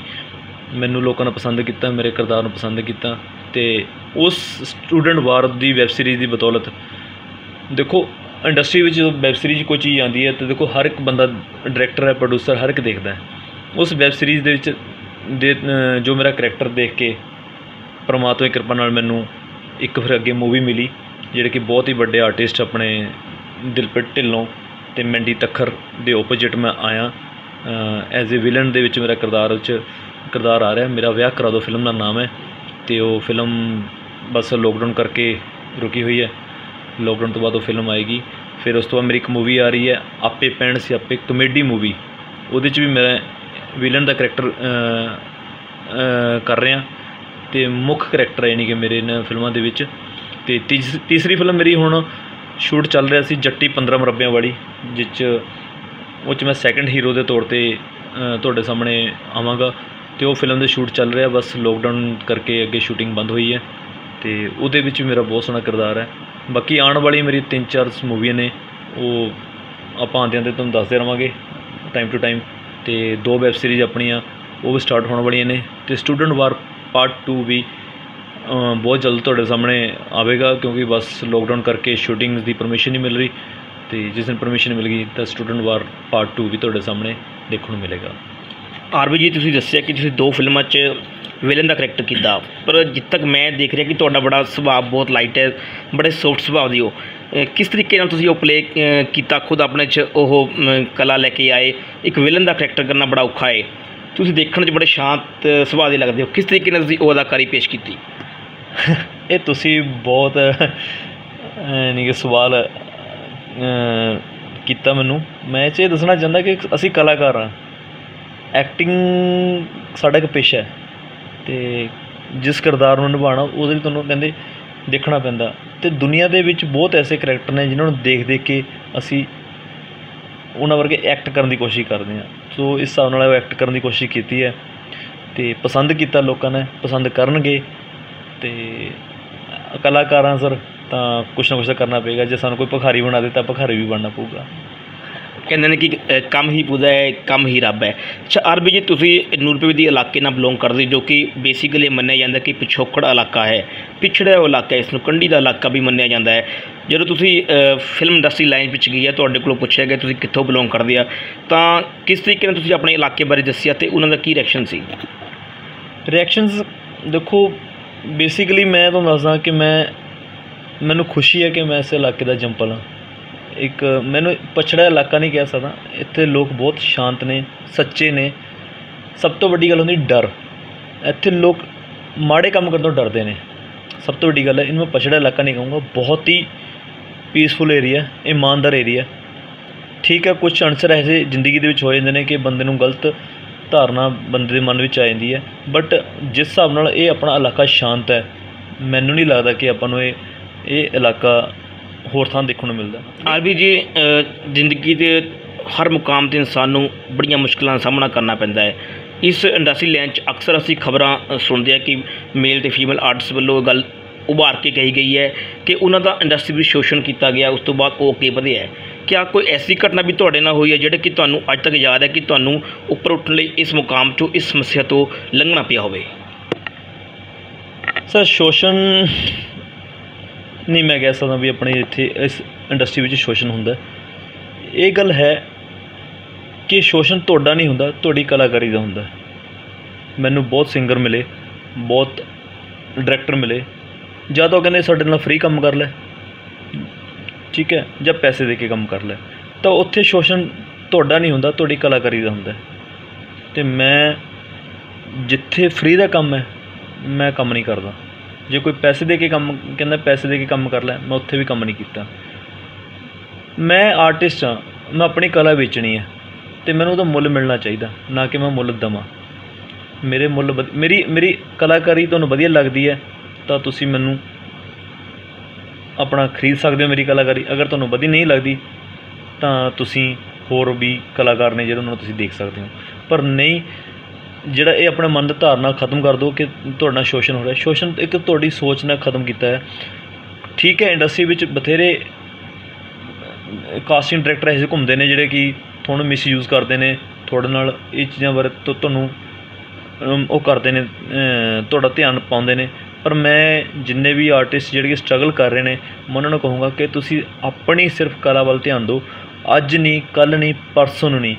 A: ਮੈਨੂੰ ਲੋਕਾਂ ਨੇ ਪਸੰਦ ਕੀਤਾ, ਮੇਰੇ ਕਿਰਦਾਰ ਨੂੰ ਪਸੰਦ ਕੀਤਾ, ਤੇ ਉਸ ਸਟੂਡੈਂਟ ਵਾਰ ਦੀ ਵੈਬ ਸੀਰੀਜ਼ ਦੀ ਬਦੌਲਤ ਦੇਖੋ, ਇੰਡਸਟਰੀ ਵਿੱਚ ਜਦੋਂ ਵੈਬ ਸੀਰੀਜ਼ ਕੋਈ ਚੀਜ਼ ਆਉਂਦੀ ਹੈ, ਤਾਂ ਦੇਖੋ, ਹਰ ਇੱਕ ਬੰਦਾ ਡਾਇਰੈਕਟਰ ਹੈ ਪ੍ਰੋਡਿਊਸਰ ਹਰ ਇੱਕ ਦੇਖਦਾ ਹੈ। ਉਸ ਵੈਬ ਸੀਰੀਜ਼ ਦੇ ਵਿੱਚ ਦੇ ਜੋ ਮੇਰਾ ਕਰੈਕਟਰ ਦੇਖ ਕੇ ਪਰਮਾਤਮਾ ਦੀ ਕਿਰਪਾ ਨਾਲ ਮੈਨੂੰ ਇੱਕ ਫਿਰ ਅੱਗੇ ਮੂਵੀ ਮਿਲੀ, ਜਿਹੜੇ ਕਿ ਬਹੁਤ ਹੀ ਵੱਡੇ ਆਰਟਿਸਟ ਆਪਣੇ ਦਿਲਪ੍ਰੀਤ ਢਿੱਲੋਂ ਅਤੇ ਮੈਂਡੀ ਤੱਖਰ ਦੇ ਓਪੋਜਿਟ ਮੈਂ ਆਇਆ ਐਜ਼ ਏ ਵਿਲਨ ਦੇ ਵਿੱਚ ਮੇਰਾ ਕਿਰਦਾਰ ਵਿੱਚ ਕਿਰਦਾਰ ਆ ਰਿਹਾ। ਮੇਰਾ ਵਿਆਹ ਕਰਾ ਦੋ ਫਿਲਮ ਦਾ ਨਾਮ ਹੈ ਅਤੇ ਉਹ ਫਿਲਮ ਬਸ ਲੋਕਡਾਊਨ ਕਰਕੇ ਰੁਕੀ ਹੋਈ ਹੈ। ਲੋਕਡਾਊਨ ਤੋਂ ਬਾਅਦ ਉਹ ਫਿਲਮ ਆਏਗੀ। ਫਿਰ ਉਸ ਤੋਂ ਬਾਅਦ ਮੇਰੀ ਇੱਕ ਮੂਵੀ ਆ ਰਹੀ ਹੈ, ਆਪੇ ਪੈਣ ਸਿਆਪੇ ਕਮੇਡੀ ਮੂਵੀ ਉਹਦੇ 'ਚ ਵੀ ਮੈਂ ਵਿਲਨ ਦਾ ਕਰੈਕਟਰ ਕਰ ਰਿਹਾ। ਤੇ ਮੁੱਖ ਕਰੈਕਟਰ ਯਾਨੀ ਕਿ ਮੇਰੇ ਇਹਨਾਂ ਫਿਲਮਾਂ ਦੇ ਵਿੱਚ। ਤੇ ਤੀਸ- ਤੀਸਰੀ ਫਿਲਮ ਮੇਰੀ ਹੁਣ ਸ਼ੂਟ ਚੱਲ ਰਿਹਾ ਸੀ ਜੱਟੀ 15 ਮਰਬਿਆਂ ਵਾਲੀ ਜਿਸ 'ਚ ਉਹ 'ਚ ਮੈਂ ਸੈਕੰਡ ਹੀਰੋ ਦੇ ਤੌਰ ਤੇ ਤੁਹਾਡੇ ਸਾਹਮਣੇ ਆਵਾਂਗਾ। ਤੇ ਉਹ ਫਿਲਮ ਦੇ ਸ਼ੂਟ ਚੱਲ ਰਿਹਾ, ਬਸ ਲੋਕਡਾਊਨ ਕਰਕੇ ਅੱਗੇ ਸ਼ੂਟਿੰਗ ਬੰਦ ਹੋਈ ਹੈ। ਤੇ ਉਹਦੇ ਵਿੱਚ ਮੇਰਾ ਬਹੁਤ ਸੋਹਣਾ ਕਿਰਦਾਰ ਹੈ। ਬਾਕੀ ਆਉਣ ਵਾਲੀ ਮੇਰੀ ਤਿੰਨ ਚਾਰ ਮੂਵੀਆਂ ਨੇ, ਉਹ ਆਪਾਂ ਆਉਂਦਿਆਂ ਤੇ ਤੁਹਾਨੂੰ ਦੱਸਦੇ ਰਵਾਂਗੇ ਟਾਈਮ ਟੂ ਟਾਈਮ ਤੇ ਦੋ ਵੈਬ ਸੀਰੀਜ਼ ਆਪਣੀਆਂ, ਉਹ ਵੀ ਸਟਾਰਟ ਹੋਣ ਵਾਲੀਆਂ ਨੇ। ਤੇ ਸਟੂਡੈਂਟ ਵਾਰ ਪਾਰਟ 2 ਵੀ ਬਹੁਤ ਜਲਦ ਤੁਹਾਡੇ ਸਾਹਮਣੇ ਆਵੇਗਾ ਕਿਉਂਕਿ ਬਸ ਲੋਕਡਾਊਨ ਕਰਕੇ ਸ਼ੂਟਿੰਗ ਦੀ ਪਰਮਿਸ਼ਨ ਨਹੀਂ ਮਿਲ ਰਹੀ ਅਤੇ ਜਿਸ ਦਿਨ ਪਰਮਿਸ਼ਨ ਮਿਲ ਗਈ ਤਾਂ ਸਟੂਡੈਂਟ ਵਾਰ ਪਾਰਟ 2 ਵੀ ਤੁਹਾਡੇ ਸਾਹਮਣੇ ਦੇਖਣ ਨੂੰ ਮਿਲੇਗਾ।
B: ਆਰਬੀ ਜੀ, ਤੁਸੀਂ ਦੱਸਿਆ ਕਿ ਤੁਸੀਂ ਦੋ ਫਿਲਮਾਂ 'ਚ ਵਿਲਨ ਦਾ ਕਰੈਕਟਰ ਕੀਤਾ। ਪਰ ਜਿੱਦ ਤੱਕ ਮੈਂ ਦੇਖ ਰਿਹਾ ਕਿ ਤੁਹਾਡਾ ਬੜਾ ਸੁਭਾਅ ਬਹੁਤ ਲਾਈਟ ਹੈ, ਬੜੇ ਸੌਫਟ ਸੁਭਾਅ ਦੀ ਹੋ ਕਿਸ ਤਰੀਕੇ ਨਾਲ ਤੁਸੀਂ ਉਹ ਪਲੇ ਕੀਤਾ? ਖੁਦ ਆਪਣੇ 'ਚ ਉਹ ਕਲਾ ਲੈ ਕੇ ਆਏ। ਇੱਕ ਵਿਲਨ ਦਾ ਕਰੈਕਟਰ ਕਰਨਾ ਬੜਾ ਔਖਾ ਹੈ। ਤੁਸੀਂ ਦੇਖਣ 'ਚ ਬੜੇ ਸ਼ਾਂਤ ਸੁਭਾਅ ਦੇ ਲੱਗਦੇ ਹੋ। ਕਿਸ ਤਰੀਕੇ ਨਾਲ ਤੁਸੀਂ ਉਹ ਅਦਾਕਾਰੀ ਪੇਸ਼ ਕੀਤੀ?
A: ਇਹ ਤੁਸੀਂ ਬਹੁਤ ਨਹੀਂ ਕਿ ਸਵਾਲ ਕੀਤਾ ਮੈਨੂੰ। ਮੈਂ ਇਹ 'ਚ ਇਹ ਦੱਸਣਾ ਚਾਹੁੰਦਾ ਕਿ ਅਸੀਂ ਕਲਾਕਾਰ ਹਾਂ। ਐਕਟਿੰਗ ਸਾਡਾ ਇੱਕ ਪੇਸ਼ਾ ਹੈ। ਤੇ ਜਿਸ ਕਿਰਦਾਰ ਨੂੰ ਨਿਭਾਉਣਾ, ਉਹਦੇ ਲਈ ਤੁਹਾਨੂੰ ਕਹਿੰਦੇ ਦੇਖਣਾ ਪੈਂਦਾ। ਤੇ ਦੁਨੀਆ ਦੇ ਵਿੱਚ ਬਹੁਤ ਐਸੇ ਕਰੈਕਟਰ ਨੇ ਜਿਨ੍ਹਾਂ ਨੂੰ ਦੇਖ ਦੇਖ ਕੇ ਅਸੀਂ ਉਹਨਾਂ ਵਰਗੇ ਐਕਟ ਕਰਨ ਦੀ ਕੋਸ਼ਿਸ਼ ਕਰਦੇ ਹਾਂ। ਸੋ ਇਸ ਹਿਸਾਬ ਨਾਲ ਐਕਟ ਕਰਨ ਦੀ ਕੋਸ਼ਿਸ਼ ਕੀਤੀ ਹੈ। ਤੇ ਪਸੰਦ ਕੀਤਾ ਲੋਕਾਂ ਨੇ, ਪਸੰਦ ਕਰਨਗੇ। ਤੇ ਕਲਾਕਾਰਾਂ ਸਰ ਤਾਂ ਕੁਛ ਨਾ ਕੁਛ ਤਾਂ ਕਰਨਾ ਪਏਗਾ। ਜੇ ਸਾਨੂੰ ਕੋਈ ਭਿਖਾਰੀ ਬਣਾ ਦੇ ਤਾਂ ਭਿਖਾਰੀ ਵੀ ਬਣਨਾ ਪਊਗਾ।
B: ਕਹਿੰਦੇ ਨੇ ਕਿ ਅ, ਕੰਮ ਹੀ ਪੁੱਜਾ ਹੈ ਕੰਮ ਹੀ ਰੱਬ ਹੈ। ਅੱਛਾ ਆਰਬੀ ਜੀ ਤੁਸੀਂ ਨੂਰਪੁਰ ਦੀ ਇਲਾਕੇ ਨਾਲ ਬਿਲੋਂਗ ਕਰਦੇ ਜੋ ਕਿ ਬੇਸਿਕਲੀ ਮੰਨਿਆ ਜਾਂਦਾ ਕਿ ਪਿਛੋਕੜ ਇਲਾਕਾ ਹੈ। ਪਿਛੜਿਆ ਹੋਇਆ ਇਲਾਕਾ ਹੈ ਇਸ ਨੂੰ ਕੰਢੀ ਦਾ ਇਲਾਕਾ ਵੀ ਮੰਨਿਆ ਜਾਂਦਾ ਹੈ। ਜਦੋਂ ਤੁਸੀਂ ਅ, ਫਿਲਮ ਇੰਡਸਟਰੀ ਲਾਈਨ ਵਿੱਚ ਗਏ ਆ ਤੁਹਾਡੇ ਕੋਲੋਂ ਪੁੱਛਿਆ ਗਿਆ ਤੁਸੀਂ ਕਿੱਥੋਂ ਬਿਲੋਂਗ ਕਰਦੇ ਆ ਤਾਂ ਕਿਸ ਤਰੀਕੇ ਨਾਲ ਤੁਸੀਂ ਆਪਣੇ ਇਲਾਕੇ ਬਾਰੇ ਦੱਸਿਆ ਤੇ ਉਹਨਾਂ ਦਾ ਕੀ ਰਿਐਕਸ਼ਨ ਸੀ?
A: ਰਿਐਕਸ਼ਨਸ ਦੇਖੋ ਬੇਸਿਕਲੀ ਮੈਂ ਤੁਹਾਨੂੰ ਦੱਸਦਾ ਕਿ ਮੈਂ, ਮੈਨੂੰ ਖੁਸ਼ੀ ਹੈ ਕਿ ਮੈਂ ਇਸ ਇਲਾਕੇ ਦਾ ਜੰਪਲ ਹਾਂ। ਇੱਕ ਮੈਨੂੰ ਪਛੜਿਆ ਇਲਾਕਾ ਨਹੀਂ ਕਹਿ ਸਕਦਾ। ਇੱਥੇ ਲੋਕ ਬਹੁਤ ਸ਼ਾਂਤ ਨੇ, ਸੱਚੇ ਨੇ। ਸਭ ਤੋਂ ਵੱਡੀ ਗੱਲ ਹੁੰਦੀ ਡਰ। ਇੱਥੇ ਲੋਕ ਮਾੜੇ ਕੰਮ ਕਰਨ ਤੋਂ ਡਰਦੇ ਨੇ। ਸਭ ਤੋਂ ਵੱਡੀ ਗੱਲ ਹੈ, ਇਹਨੂੰ ਮੈਂ ਪਛੜਿਆ ਇਲਾਕਾ ਨਹੀਂ ਕਹੂੰਗਾ। ਬਹੁਤ ਹੀ ਪੀਸਫੁਲ ਏਰੀਆ ਇਮਾਨਦਾਰ ਏਰੀਆ ਠੀਕ ਹੈ ਕੁਝ ਅਨਸਰ ਐਸੇ ਜ਼ਿੰਦਗੀ ਦੇ ਵਿੱਚ ਹੋ ਜਾਂਦੇ ਨੇ ਕਿ ਬੰਦੇ ਨੂੰ ਗਲਤ ਧਾਰਨਾ ਬੰਦੇ ਦੇ ਮਨ ਵਿੱਚ ਆ ਜਾਂਦੀ ਹੈ। ਬਟ ਜਿਸ ਹਿਸਾਬ ਨਾਲ ਇਹ ਆਪਣਾ ਇਲਾਕਾ ਸ਼ਾਂਤ ਹੈ, ਮੈਨੂੰ ਨਹੀਂ ਲੱਗਦਾ ਕਿ ਆਪਾਂ ਨੂੰ ਇਹ ਇਹ ਇਲਾਕਾ ਹੋਰ ਥਾਂ ਦੇਖਣ ਨੂੰ ਮਿਲਦਾ।
B: ਆਰਬੀ ਜੀ ਜ਼ਿੰਦਗੀ ਦੇ ਹਰ ਮੁਕਾਮ ਤੇ ਇਨਸਾਨ ਨੂੰ ਬੜੀਆਂ ਮੁਸ਼ਕਲਾਂ ਦਾ ਸਾਹਮਣਾ ਕਰਨਾ ਪੈਂਦਾ ਹੈ। ਇਸ ਇੰਡਸਟਰੀ ਲਾਈਨ 'ਚ ਅਕਸਰ ਅਸੀਂ ਖਬਰਾਂ ਸੁਣਦੇ ਹਾਂ ਕਿ ਮੇਲ ਤੇ ਫੀਮੇਲ ਆਰਟਿਸਟ ਵੱਲੋਂ ਗੱਲ ਉਭਾਰ ਕੇ ਕਹੀ ਗਈ ਹੈ ਕਿ ਉਹਨਾਂ ਦਾ ਇੰਡਸਟਰੀ ਵਿੱਚ ਸ਼ੋਸ਼ਣ ਕੀਤਾ ਗਿਆ, ਉਸ ਤੋਂ ਬਾਅਦ ਉਹ ਅੱਗੇ ਵਧਿਆ ਕਿਆ ਕੋਈ ਐਸੀ ਘਟਨਾ ਵੀ ਤੁਹਾਡੇ ਨਾਲ ਹੋਈ ਹੈ ਜਿਹੜੇ ਕਿ ਤੁਹਾਨੂੰ ਅੱਜ ਤੱਕ ਯਾਦ ਹੈ ਕਿ ਤੁਹਾਨੂੰ ਉੱਪਰ ਉੱਠਣ ਲਈ ਇਸ ਮੁਕਾਮ 'ਚੋਂ, ਇਸ ਸਮੱਸਿਆ ਤੋਂ ਲੰਘਣਾ ਪਿਆ ਹੋਵੇ?
A: ਸਰ, ਸ਼ੋਸ਼ਣ ਨਹੀਂ ਮੈਂ ਕਹਿ ਸਕਦਾ ਵੀ ਆਪਣੇ ਇੱਥੇ ਇਸ ਇੰਡਸਟਰੀ ਵਿੱਚ ਸ਼ੋਸ਼ਣ ਹੁੰਦਾ। ਇਹ ਗੱਲ ਹੈ ਕਿ ਸ਼ੋਸ਼ਣ ਤੁਹਾਡਾ ਨਹੀਂ ਹੁੰਦਾ, ਤੁਹਾਡੀ ਕਲਾਕਾਰੀ ਦਾ ਹੁੰਦਾ। ਮੈਨੂੰ ਬਹੁਤ ਸਿੰਗਰ ਮਿਲੇ, ਬਹੁਤ ਡਾਇਰੈਕਟਰ ਮਿਲੇ। ਜਾਂ ਤਾਂ ਉਹ ਕਹਿੰਦੇ ਸਾਡੇ ਨਾਲ ਫ੍ਰੀ ਕੰਮ ਕਰ ਲੈ। ਠੀਕ ਹੈ, ਜਾਂ ਪੈਸੇ ਦੇ ਕੇ ਕੰਮ ਕਰ ਲੈ। ਤਾਂ ਉੱਥੇ ਸ਼ੋਸ਼ਣ ਤੁਹਾਡਾ ਨਹੀਂ ਹੁੰਦਾ, ਤੁਹਾਡੀ ਕਲਾਕਾਰੀ ਦਾ ਹੁੰਦਾ ਤੇ ਮੈਂ ਜਿੱਥੇ ਫ੍ਰੀ ਦਾ ਕੰਮ ਹੈ, ਮੈਂ ਕੰਮ ਨਹੀਂ ਕਰਦਾ। ਜੇ ਕੋਈ ਪੈਸੇ ਦੇ ਕੇ ਕੰਮ, ਕਹਿੰਦਾ ਪੈਸੇ ਦੇ ਕੇ ਕੰਮ ਕਰ ਲੈ, ਮੈਂ ਉੱਥੇ ਵੀ ਕੰਮ ਨਹੀਂ ਕੀਤਾ। ਮੈਂ ਆਰਟਿਸਟ ਹਾਂ, ਮੈਂ ਆਪਣੀ ਕਲਾ ਵੇਚਣੀ ਹੈ, ਤੇ ਮੈਨੂੰ ਉਹਦਾ ਮੁੱਲ ਮਿਲਣਾ ਚਾਹੀਦਾ, ਨਾ ਕਿ ਮੈਂ ਮੁੱਲ ਦਵਾਂ। ਮੇਰੇ ਮੁੱਲ ਵਧ- ਮੇਰੀ ਮੇਰੀ ਕਲਾਕਾਰੀ ਤੁਹਾਨੂੰ ਵਧੀਆ ਲੱਗਦੀ ਹੈ, ਤਾਂ ਤੁਸੀਂ ਮੈਨੂੰ ਆਪਣਾ ਖਰੀਦ ਸਕਦੇ ਹੋ ਮੇਰੀ ਕਲਾਕਾਰੀ? ਅਗਰ ਤੁਹਾਨੂੰ ਵਧੀਆ ਨਹੀਂ ਲੱਗਦੀ, ਤਾਂ ਤੁਸੀਂ ਹੋਰ ਵੀ ਕਲਾਕਾਰ ਨੇ ਜਿਹੜੇ ਉਹਨਾਂ ਨੂੰ ਤੁਸੀਂ ਦੇਖ ਸਕਦੇ ਹੋ। ਪਰ ਨਹੀਂ, ਜਿਹੜਾ ਇਹ ਆਪਣੇ ਮਨ ਦੀ ਧਾਰਨਾ ਖਤਮ ਕਰ ਦਿਓ ਕਿ ਤੁਹਾਡਾ ਨਾਲ ਸ਼ੋਸ਼ਣ ਹੋ ਰਿਹਾ। ਸ਼ੋਸ਼ਣ ਇੱਕ ਤੁਹਾਡੀ ਸੋਚ ਨਾਲ ਖਤਮ ਕੀਤਾ ਹੈ। ਠੀਕ ਹੈ, ਇੰਡਸਟਰੀ ਵਿੱਚ ਬਥੇਰੇ ਕਾਸਟਿੰਗ ਡਾਇਰੈਕਟਰ ਐਸੇ ਘੁੰਮਦੇ ਨੇ ਜਿਹੜੇ ਕਿ ਤੁਹਾਨੂੰ ਮਿਸਯੂਜ਼ ਕਰਦੇ ਨੇ। ਤੁਹਾਡੇ ਨਾਲ ਇਹ ਚੀਜ਼ਾਂ ਬਾਰੇ ਤੁਹਾਨੂੰ ਉਹ ਕਰਦੇ ਨੇ ਤੁਹਾਡਾ ਧਿਆਨ ਪਾਉਂਦੇ ਨੇ। ਪਰ ਮੈਂ ਜਿੰਨੇ ਵੀ ਆਰਟਿਸਟ ਜਿਹੜੇ ਕਿ ਸਟਰਗਲ ਕਰ ਰਹੇ ਨੇ, ਮੈਂ ਉਹਨਾਂ ਨੂੰ ਕਹੂੰਗਾ ਕਿ ਤੁਸੀਂ ਆਪਣੀ ਸਿਰਫ ਕਲਾ ਵੱਲ ਧਿਆਨ ਦਿਓ। ਅੱਜ ਨਹੀਂ ਕੱਲ ਨਹੀਂ, ਪਰਸੋਂ ਨੂੰ ਨਹੀਂ।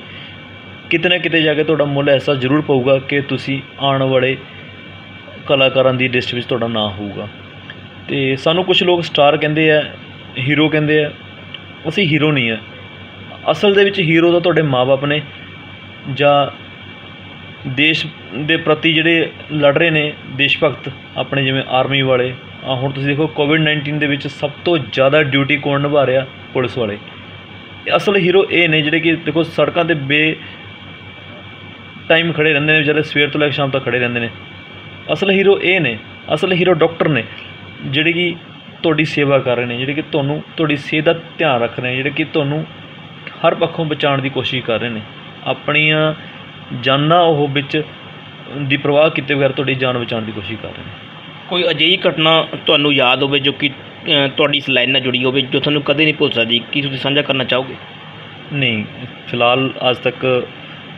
A: ਕਿਤੇ ਨਾ ਕਿਤੇ ਜਾ ਕੇ ਤੁਹਾਡਾ ਮੁੱਲ ਐਸਾ ਜ਼ਰੂਰ ਪਊਗਾ ਕਿ ਤੁਸੀਂ ਆਉਣ ਵਾਲੇ ਕਲਾਕਾਰਾਂ ਦੀ ਲਿਸਟ ਵਿੱਚ ਤੁਹਾਡਾ ਨਾਂ ਹੋਊਗਾ। ਤੇ ਸਾਨੂੰ ਕੁਝ ਲੋਕ ਸਟਾਰ ਕਹਿੰਦੇ ਆ ਹੀਰੋ ਕਹਿੰਦੇ ਆ। ਅਸੀਂ ਹੀਰੋ ਨਹੀਂ ਆ। ਅਸਲ ਦੇ ਵਿੱਚ ਹੀਰੋ ਤਾਂ ਤੁਹਾਡੇ ਮਾਪੇ ਨੇ ਜਾਂ ਦੇਸ਼ ਦੇ ਪ੍ਰਤੀ ਜਿਹੜੇ ਲੜ ਰਹੇ ਨੇ ਦੇਸ਼ ਭਗਤ, ਆਪਣੇ ਜਿਵੇਂ ਆਰਮੀ ਵਾਲੇ ਆ ਹੁਣ ਤੁਸੀਂ ਦੇਖੋ ਕੋਵਿਡ 19 ਦੇ ਵਿੱਚ ਸਭ ਤੋਂ ਜ਼ਿਆਦਾ ਡਿਊਟੀ ਕੌਣ ਨਿਭਾ ਰਿਹਾ? ਪੁਲਿਸ ਵਾਲੇ। ਅਸਲ ਹੀਰੋ ਇਹ ਨੇ ਜਿਹੜੇ ਕਿ ਦੇਖੋ ਸੜਕਾਂ ਤੇ ਬੇ ਟਾਈਮ ਖੜੇ ਰਹਿੰਦੇ ਨੇ, ਵਿਚਾਰੇ ਸਵੇਰ ਤੋਂ ਲੈ ਕੇ ਸ਼ਾਮ ਤੱਕ ਖੜੇ ਰਹਿੰਦੇ ਨੇ। ਅਸਲ ਹੀਰੋ ਇਹ ਨੇ, ਅਸਲ ਹੀਰੋ ਡਾਕਟਰ ਨੇ, ਜਿਹੜੇ ਕਿ ਤੁਹਾਡੀ ਸੇਵਾ ਕਰ ਰਹੇ ਨੇ, ਜਿਹੜੇ ਕਿ ਤੁਹਾਨੂੰ ਤੁਹਾਡੀ ਸਿਹਤ ਦਾ ਧਿਆਨ ਰੱਖ ਰਹੇ ਨੇ, ਜਿਹੜੇ ਕਿ ਤੁਹਾਨੂੰ ਹਰ ਪੱਖੋਂ ਬਚਾਉਣ ਦੀ ਕੋਸ਼ਿਸ਼ ਕਰ ਰਹੇ ਨੇ। ਆਪਣੀਆਂ ਜਾਨਾਂ ਉਹ ਵਿੱਚ ਦੀ ਪ੍ਰਵਾਹ ਕੀਤੇ ਬਗੈਰ ਤੁਹਾਡੀ ਜਾਨ ਬਚਾਉਣ ਦੀ ਕੋਸ਼ਿਸ਼ ਕਰ ਰਹੇ ਨੇ।
B: ਕੋਈ ਅਜਿਹੀ ਘਟਨਾ ਤੁਹਾਨੂੰ ਯਾਦ ਹੋਵੇ ਜੋ ਕਿ ਅ, ਤੁਹਾਡੀ ਇਸ ਲਾਈਨ ਨਾਲ ਜੁੜੀ ਹੋਵੇ ਜੋ ਤੁਹਾਨੂੰ ਕਦੇ ਨਹੀਂ ਭੁੱਲ ਸਕਦੀ ਕੀ ਤੁਸੀਂ ਸਾਂਝਾ ਕਰਨਾ ਚਾਹੋਗੇ?
A: ਨਹੀਂ ਫਿਲਹਾਲ ਅੱਜ ਤੱਕ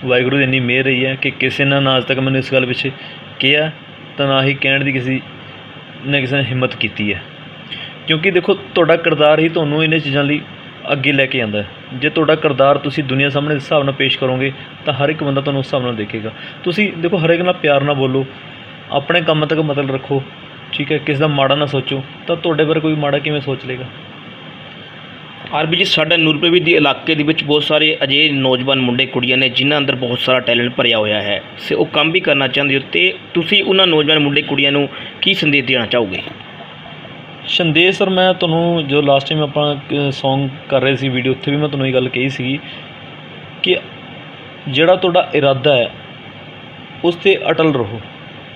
A: ਵਾਹਿਗੁਰੂ ਦੀ ਇੰਨੀ ਮਿਹਰ ਰਹੀ ਹੈ ਕਿ ਕਿਸੇ ਨੇ ਨਾ ਅੱਜ ਤੱਕ ਮੈਨੂੰ ਇਸ ਗੱਲ ਪਿੱਛੇ ਕਿਹਾ ਤਾਂ ਨਾ ਹੀ ਕਹਿਣ ਦੀ ਕਿਸੇ ਨੇ ਕਿਸੇ ਨੇ ਹਿੰਮਤ ਕੀਤੀ ਹੈ। ਕਿਉਂਕਿ ਦੇਖੋ ਤੁਹਾਡਾ ਕਿਰਦਾਰ ਹੀ ਤੁਹਾਨੂੰ ਇਹਨਾਂ ਚੀਜ਼ਾਂ ਲਈ ਅੱਗੇ ਲੈ ਕੇ ਆਉਂਦਾ ਹੈ। ਜੇ ਤੁਹਾਡਾ ਕਿਰਦਾਰ ਤੁਸੀਂ ਦੁਨੀਆ ਸਾਹਮਣੇ ਇਸ ਹਿਸਾਬ ਨਾਲ ਪੇਸ਼ ਕਰੋਗੇ, ਤਾਂ ਹਰ ਇੱਕ ਬੰਦਾ ਤੁਹਾਨੂੰ ਉਸ ਹਿਸਾਬ ਨਾਲ ਦੇਖੇਗਾ। ਤੁਸੀਂ ਦੇਖੋ ਹਰ ਇੱਕ ਨਾਲ ਪਿਆਰ ਨਾਲ ਬੋਲੋ, ਆਪਣੇ ਕੰਮ ਤੱਕ ਮਤਲਬ ਰੱਖੋ, ਠੀਕ ਹੈ? ਕਿਸ ਦਾ ਮਾੜਾ ਨਾ ਸੋਚੋ, ਤਾਂ ਤੁਹਾਡੇ ਬਾਰੇ ਕੋਈ ਮਾੜਾ ਕਿਵੇਂ ਸੋਚ ਲੇਗਾ
B: ਆਰਬੀ ਜੀ, ਸਾਡਾ ਨੂਰਪੁਰ ਦੀ ਇਲਾਕੇ ਦੇ ਵਿੱਚ ਬਹੁਤ ਸਾਰੇ ਅਜਿਹੇ ਨੌਜਵਾਨ ਮੁੰਡੇ, ਕੁੜੀਆਂ ਨੇ, ਜਿਨ੍ਹਾਂ ਅੰਦਰ ਬਹੁਤ ਸਾਰਾ ਟੈਲੈਂਟ ਭਰਿਆ ਹੋਇਆ ਹੈ। ਸੇ, ਉਹ ਕੰਮ ਵੀ ਕਰਨਾ ਚਾਹੁੰਦੇ ਹੋ, ਤੇ ਤੁਸੀਂ ਉਹਨਾਂ ਨੌਜਵਾਨ ਮੁੰਡੇ, ਕੁੜੀਆਂ ਨੂੰ ਕੀ ਸੰਦੇਸ਼ ਦੇਣਾ ਚਾਹੋਗੇ?
A: ਸੰਦੇਸ਼ ਸਰ ਮੈਂ ਤੁਹਾਨੂੰ ਜੋ ਲਾਸਟ ਟਾਈਮ ਆਪਾਂ Song ਕਰ ਰਹੇ ਸੀ ਵੀਡੀਓ ਉੱਥੇ ਵੀ ਮੈਂ ਤੁਹਾਨੂੰ ਇਹ ਗੱਲ ਕਹੀ ਸੀਗੀ ਕਿ ਜਿਹੜਾ ਤੁਹਾਡਾ ਇਰਾਦਾ ਹੈ, ਉਸ ਤੇ ਅਟਲ ਰਹੋ।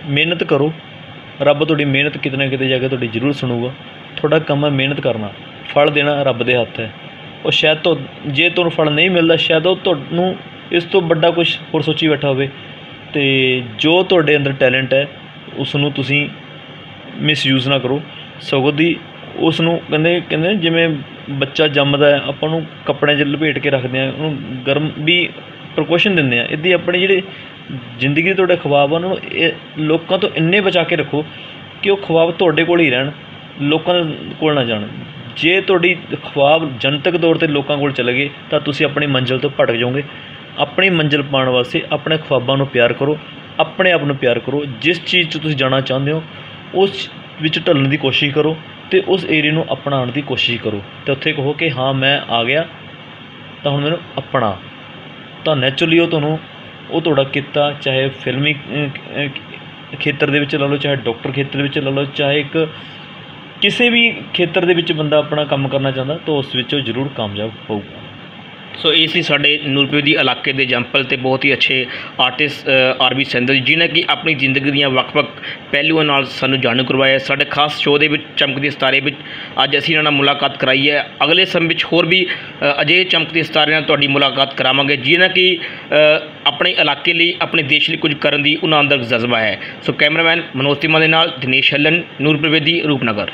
A: ਮਿਹਨਤ ਕਰੋ। ਰੱਬ ਤੁਹਾਡੀ ਮਿਹਨਤ ਕਿਤੇ ਨਾ ਕਿਤੇ ਜਾ ਕੇ ਤੁਹਾਡੀ ਜ਼ਰੂਰ ਸੁਣੂਗਾ। ਤੁਹਾਡਾ ਕੰਮ ਹੈ ਮਿਹਨਤ ਕਰਨਾ। ਫਲ ਦੇਣਾ ਰੱਬ ਦੇ ਹੱਥ ਹੈ। ਉਹ ਸ਼ਾਇਦ ਤੋਂ ਜੇ ਤੁਹਾਨੂੰ ਫਲ ਨਹੀਂ ਮਿਲਦਾ, ਸ਼ਾਇਦ ਉਹ ਤੁਹਾਨੂੰ ਇਸ ਤੋਂ ਵੱਡਾ ਕੁਝ ਹੋਰ ਸੋਚੀ ਬੈਠਾ ਹੋਵੇ। ਤੇ ਜੋ ਤੁਹਾਡੇ ਅੰਦਰ ਟੈਲੈਂਟ ਹੈ ਉਸ ਨੂੰ ਤੁਸੀਂ ਮਿਸਯੂਜ਼ ਨਾ ਕਰੋ। ਸਗੋਂ ਦੀ ਉਸ ਨੂੰ ਕਹਿੰਦੇ ਕਹਿੰਦੇ ਜਿਵੇਂ ਬੱਚਾ ਜੰਮਦਾ ਆਪਾਂ ਨੂੰ ਕੱਪੜਿਆਂ 'ਚ ਲਪੇਟ ਕੇ ਰੱਖਦੇ ਹਾਂ, ਉਹਨੂੰ ਗਰਮ ਵੀ ਪ੍ਰਕੋਸ਼ਨ ਦਿੰਦੇ ਹਾਂ। ਇੱਦੀ ਆਪਣੇ ਜਿਹੜੇ ਜ਼ਿੰਦਗੀ ਦੇ ਤੁਹਾਡੇ ਖਵਾਬ ਆ, ਉਹਨਾਂ ਨੂੰ ਇਹ ਲੋਕਾਂ ਤੋਂ ਇੰਨੇ ਬਚਾ ਕੇ ਰੱਖੋ ਕਿ ਉਹ ਖਵਾਬ ਤੁਹਾਡੇ ਕੋਲ ਹੀ ਰਹਿਣ, ਲੋਕਾਂ ਦੇ ਕੋਲ ਨਾ ਜਾਣ। ਜੇ ਤੁਹਾਡੀ ਖਵਾਬ ਜਨਤਕ ਤੌਰ ਤੇ ਲੋਕਾਂ ਕੋਲ ਚਲੇ ਗਏ, ਤਾਂ ਤੁਸੀਂ ਆਪਣੀ ਮੰਜ਼ਿਲ ਤੋਂ ਭਟਕ ਜਾਓਗੇ। ਆਪਣੀ ਮੰਜ਼ਿਲ ਪਾਉਣ ਵਾਸਤੇ ਆਪਣੇ ਖਵਾਬਾਂ ਨੂੰ ਪਿਆਰ ਕਰੋ, ਆਪਣੇ ਆਪ ਨੂੰ ਪਿਆਰ ਕਰੋ। ਜਿਸ ਚੀਜ਼ 'ਚ ਤੁਸੀਂ ਜਾਣਾ ਚਾਹੁੰਦੇ ਹੋ, ਉਸ ਵਿੱਚ ਢਲਣ ਦੀ ਕੋਸ਼ਿਸ਼ ਕਰੋ ਤੇ ਉਸ ਏਰੀਆ ਨੂੰ ਅਪਣਾਉਣ ਦੀ ਕੋਸ਼ਿਸ਼ ਕਰੋ। ਤੇ ਉੱਥੇ ਕਹੋ ਕਿ ਹਾਂ, ਮੈਂ ਆ ਗਿਆ, ਤਾਂ ਹੁਣ ਮੈਨੂੰ ਅਪਣਾ। ਤਾਂ ਨੈਚੁਰਲੀ ਉਹ ਤੁਹਾਨੂੰ ਉਹ ਤੁਹਾਡਾ ਕਿੱਤਾ, ਚਾਹੇ ਫਿਲਮੀ ਖੇਤਰ ਦੇ ਵਿੱਚ ਲਾ ਲਓ, ਚਾਹੇ ਡਾਕਟਰ ਖੇਤਰ ਦੇ ਵਿੱਚ ਲਾ ਲਓ, ਚਾਹੇ ਇੱਕ ਕਿਸੇ ਵੀ ਖੇਤਰ ਦੇ ਵਿੱਚ ਬੰਦਾ ਆਪਣਾ ਕੰਮ ਕਰਨਾ ਚਾਹੁੰਦਾ, ਤਾਂ ਉਸ ਵਿੱਚ ਉਹ ਜ਼ਰੂਰ ਕਾਮਯਾਬ ਹੋਊਗਾ।
B: ਸੋ ਇਹ ਸੀ ਸਾਡੇ ਨੂਰਪੁਰ ਦੀ ਇਲਾਕੇ ਦੇ ਜੰਪਲ ਤੇ ਬਹੁਤ ਹੀ ਅੱਛੇ ਆਰਟਿਸਟ ਆਰਬੀ ਸੰਧੂ ਜੀ ਜਿਨ੍ਹਾਂ ਕਿ ਆਪਣੀ ਜ਼ਿੰਦਗੀ ਦੀਆਂ ਵੱਖ-ਵੱਖ ਪਹਿਲੂਆਂ ਨਾਲ ਸਾਨੂੰ ਜਾਣੂ ਕਰਵਾਇਆ ਸਾਡੇ ਖਾਸ ਸ਼ੋਅ ਦੇ ਵਿੱਚ ਚਮਕਦੀ ਸਿਤਾਰੇ ਵਿੱਚ ਅੱਜ ਅਸੀਂ ਇਹਨਾਂ ਨਾਲ ਮੁਲਾਕਾਤ ਕਰਾਈ ਹੈ। ਅਗਲੇ ਸਮੇਂ ਵਿੱਚ ਹੋਰ ਵੀ ਅ, ਅਜਿਹੇ ਚਮਕਦੇ ਸਿਤਾਰੇ ਨਾਲ ਤੁਹਾਡੀ ਮੁਲਾਕਾਤ ਕਰਾਵਾਂਗੇ ਜਿਨ੍ਹਾਂ ਕਿ ਆਪਣੇ ਇਲਾਕੇ ਲਈ ਆਪਣੇ ਦੇਸ਼ ਲਈ ਕੁਝ ਕਰਨ ਦੀ ਉਹਨਾਂ ਅੰਦਰ ਜਜ਼ਬਾ ਹੈ। ਸੋ ਕੈਮਰਾਮੈਨ ਮਨੋਜ ਤਿਮਾ ਦੇ ਨਾਲ ਦਿਨੇਸ਼ ਹੱਲਨ ਨੂਰਪੁਰ ਦੀ ਰੂਪਨਗਰ।